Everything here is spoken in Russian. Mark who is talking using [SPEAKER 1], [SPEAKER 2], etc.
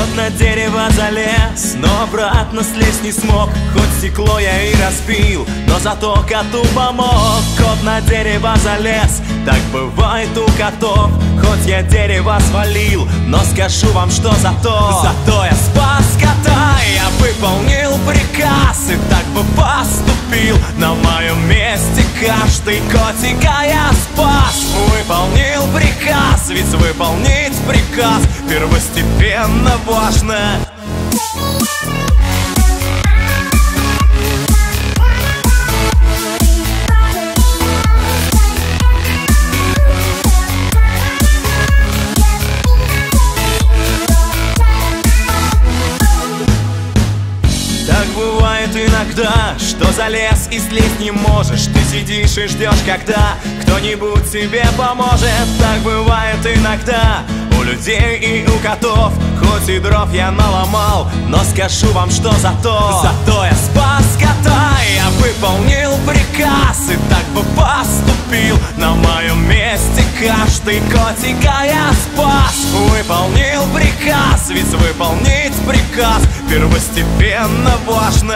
[SPEAKER 1] Кот на дерево залез, но обратно слезть не смог. Хоть стекло я и разбил, но зато коту помог. Кот на дерево залез, так бывает у котов. Хоть я дерево свалил, но скажу вам, что зато Зато я спас кота, я выполнил приказ. И так бы поступил на моем месте каждый котика я спас ведь выполнить приказ. Первостепенно важно Так бывает иногда, что залез и слезть не можешь. Ты сидишь и ждешь, когда кто-нибудь тебе поможет. Так бывает иногда у людей и у котов. Хоть и дров я наломал, но скажу вам, что зато Зато я спас кота, я выполнил приказ. И так бы поступил на моем месте. Каждый котика я спас. Выполнил приказ, ведь выполнить приказ Первостепенно важно